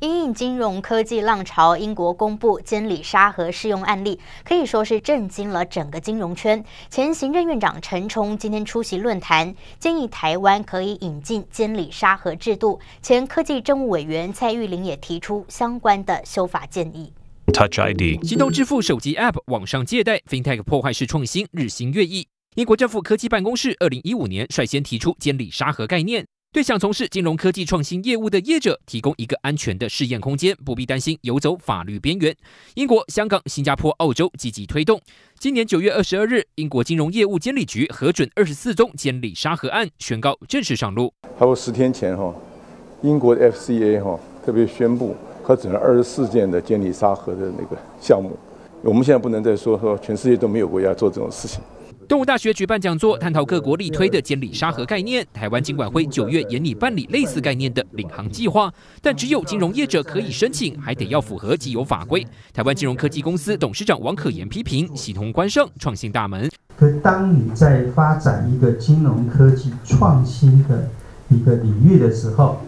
因应金融科技浪潮，英国公布监理沙盒适用案例，可以说是震惊了整个金融圈。前行政院长陈冲今天出席论坛，建议台湾可以引进监理沙盒制度。前科技政务委员蔡玉玲也提出相关的修法建议。Touch ID 行动支付手机 App 网上借贷，FinTech 破坏式创新日新月异。英国政府科技办公室二零一五年率先提出监理沙盒概念。对想从事金融科技创新业务的业者提供一个安全的试验空间，不必担心游走法律边缘。英国、香港、新加坡、澳洲积极推动。今年九月二十二日，英国金融业务监理局核准二十四宗监理沙盒案，宣告正式上路。还有十天前哈，英国的 FCA 哈特别宣布核准了二十四件的监理沙盒的那个项目。我们现在不能再说说全世界都没有国家做这种事情。动物大学举办讲座，探讨各国力推的监理沙盒概念。台湾金管会九月研拟办理类似概念的领航计划，但只有金融业者可以申请，还得要符合既有法规。台湾金融科技公司董事长王可言批评：系统关上创新大门。可当你在发展一个金融科技创新的一个领域的时候，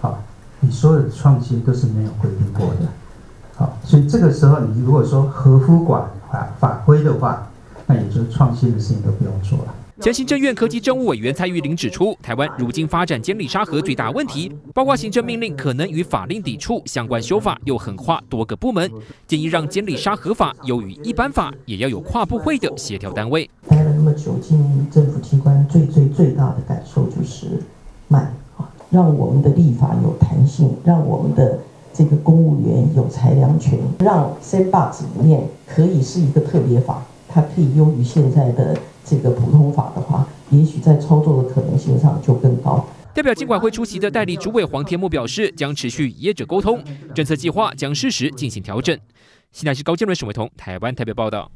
好，你所有的创新都是没有规定过的。好，所以这个时候你如果说合乎管法法规的话，那也就是创新的事情都不用做了。前行政院科技政务委员蔡玉玲指出，台湾如今发展监理沙盒最大问题，包括行政命令可能与法令抵触，相关修法又横跨多个部门，建议让监理沙盒法优于一般法，也要有跨部会的协调单位。待了那么久，进政府机关最最最大的感受就是慢啊，让我们的立法有弹性，让我们的这个公务员有裁量权，让 Sandbox 里面可以是一个特别法。它可以优于现在的这个普通法的话，也许在操作的可能性上就更高。代表监管会出席的代理主委黄天木表示，将持续与业者沟通，政策计划将适时进行调整。现在是高建伦、沈伟彤，台湾台北报道。